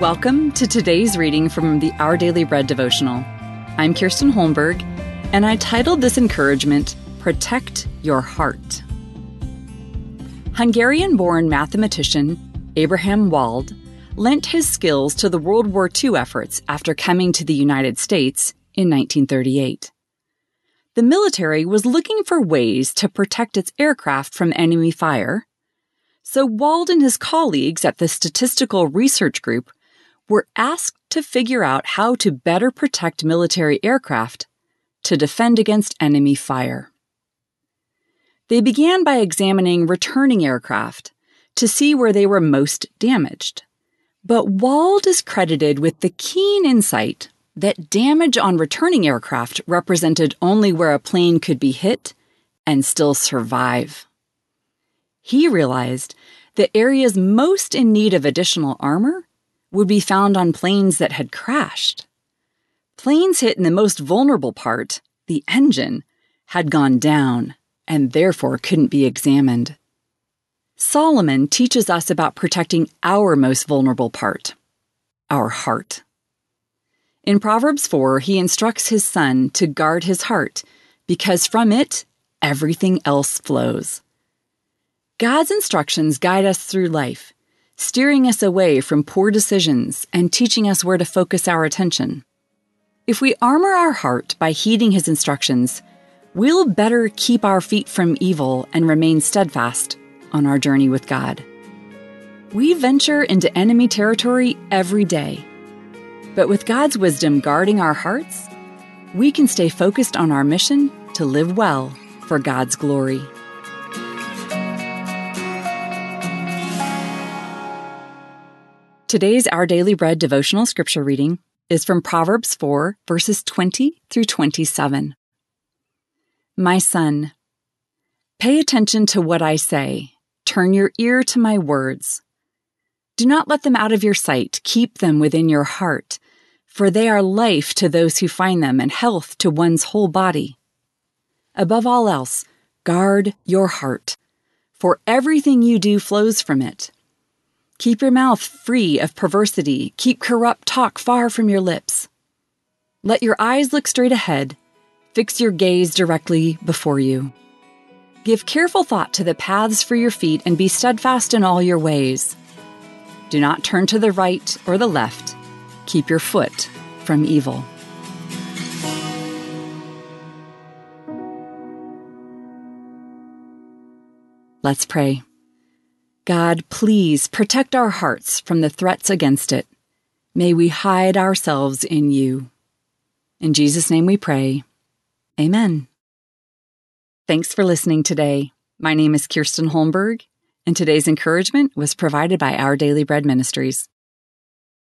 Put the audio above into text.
Welcome to today's reading from the Our Daily Bread devotional. I'm Kirsten Holmberg, and I titled this encouragement, Protect Your Heart. Hungarian born mathematician Abraham Wald lent his skills to the World War II efforts after coming to the United States in 1938. The military was looking for ways to protect its aircraft from enemy fire, so Wald and his colleagues at the Statistical Research Group were asked to figure out how to better protect military aircraft to defend against enemy fire. They began by examining returning aircraft to see where they were most damaged. But Wald is credited with the keen insight that damage on returning aircraft represented only where a plane could be hit and still survive. He realized that areas most in need of additional armor would be found on planes that had crashed. Planes hit in the most vulnerable part, the engine, had gone down and therefore couldn't be examined. Solomon teaches us about protecting our most vulnerable part, our heart. In Proverbs 4, he instructs his son to guard his heart because from it, everything else flows. God's instructions guide us through life, steering us away from poor decisions and teaching us where to focus our attention. If we armor our heart by heeding his instructions, we'll better keep our feet from evil and remain steadfast on our journey with God. We venture into enemy territory every day. But with God's wisdom guarding our hearts, we can stay focused on our mission to live well for God's glory. Today's Our Daily Bread devotional scripture reading is from Proverbs 4, verses 20 through 27. My son, pay attention to what I say Turn your ear to my words. Do not let them out of your sight. Keep them within your heart, for they are life to those who find them and health to one's whole body. Above all else, guard your heart, for everything you do flows from it. Keep your mouth free of perversity. Keep corrupt talk far from your lips. Let your eyes look straight ahead. Fix your gaze directly before you. Give careful thought to the paths for your feet and be steadfast in all your ways. Do not turn to the right or the left. Keep your foot from evil. Let's pray. God, please protect our hearts from the threats against it. May we hide ourselves in you. In Jesus' name we pray. Amen. Thanks for listening today. My name is Kirsten Holmberg, and today's encouragement was provided by Our Daily Bread Ministries.